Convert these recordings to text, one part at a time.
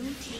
Blue team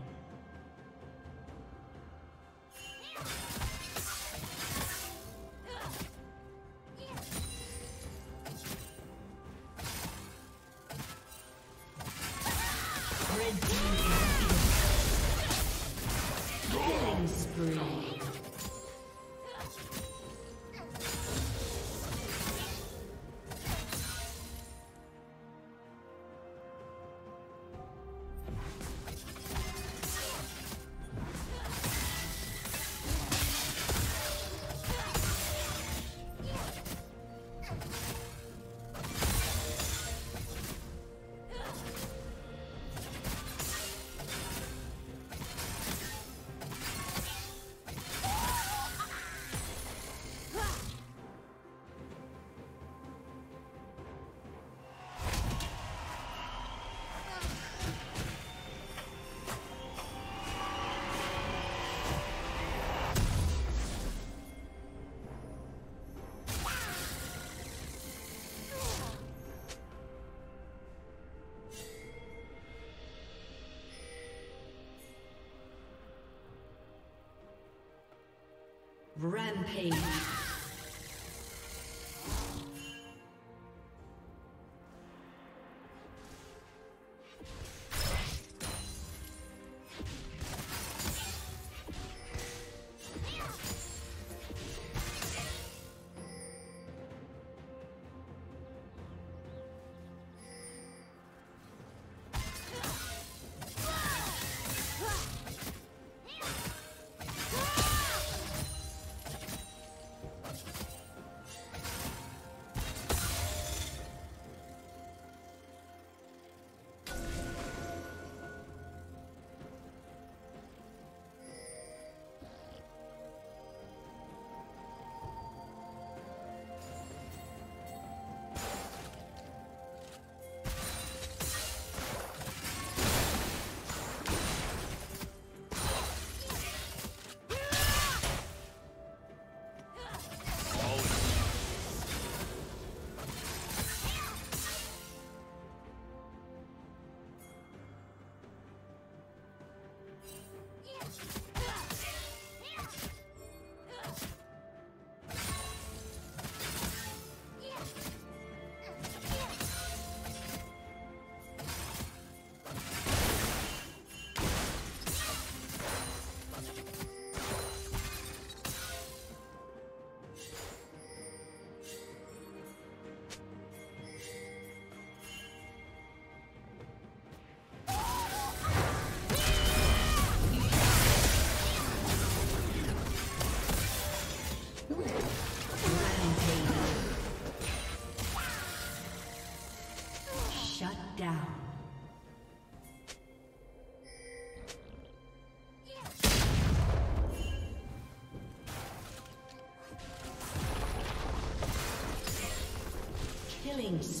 Rampage. Killing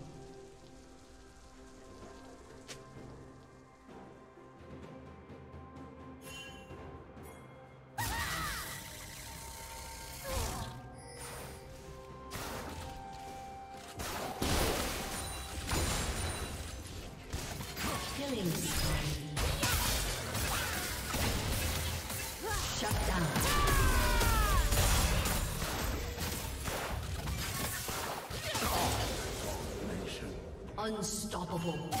Hồn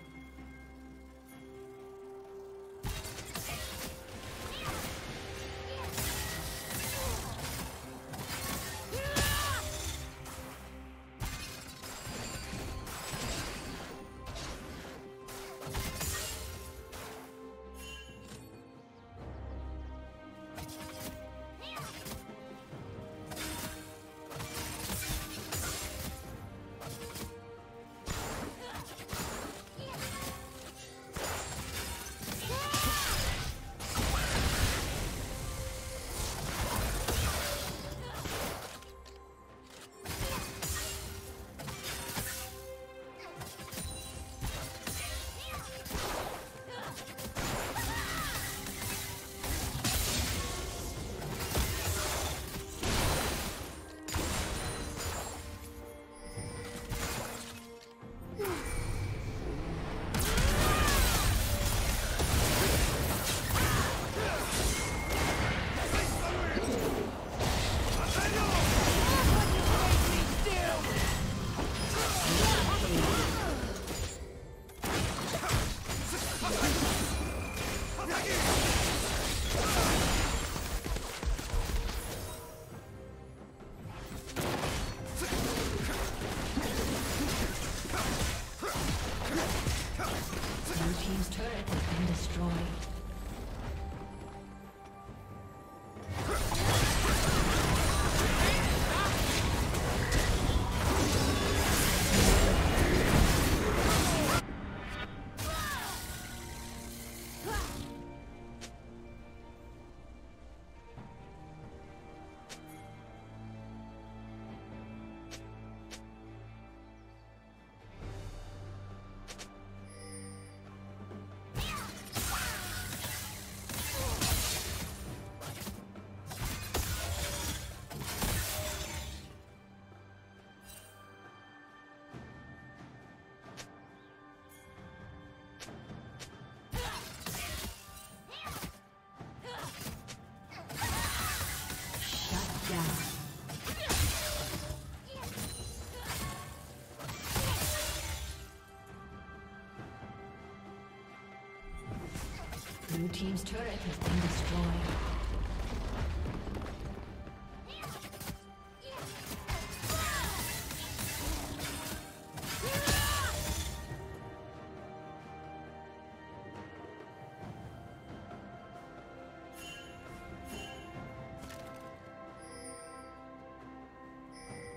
Blue Team's turret has been destroyed.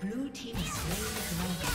Blue team slain the dragon.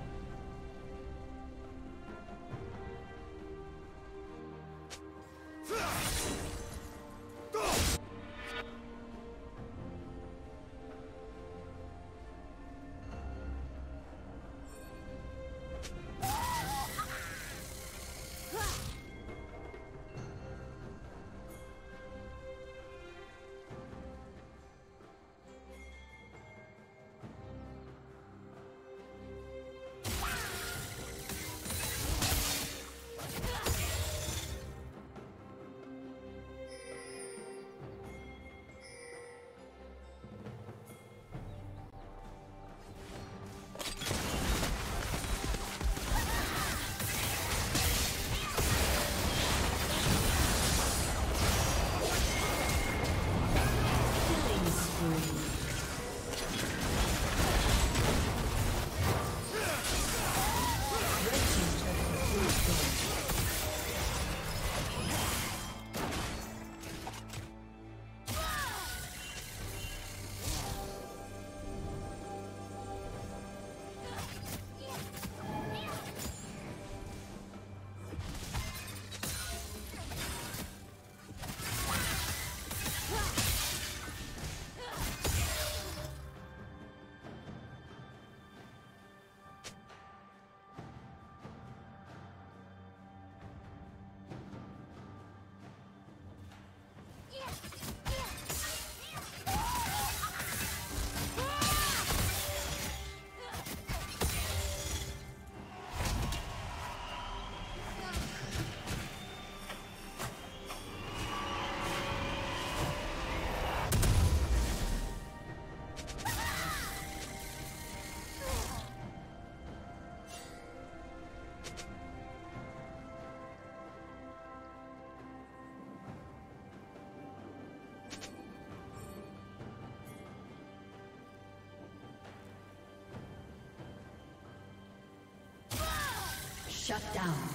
Shut down.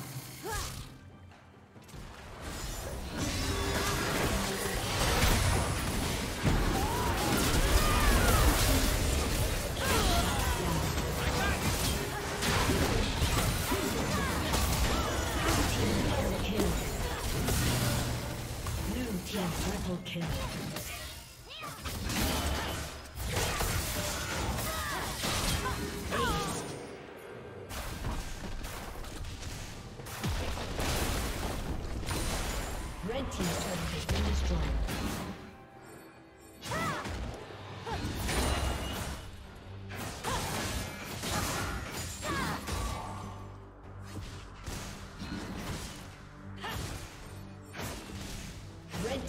Triple kill.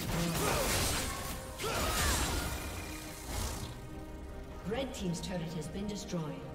Been destroyed. Red team's turret has been destroyed.